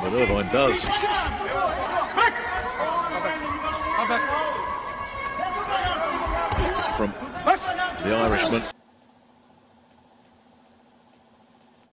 But Irvine does. From the Irishman.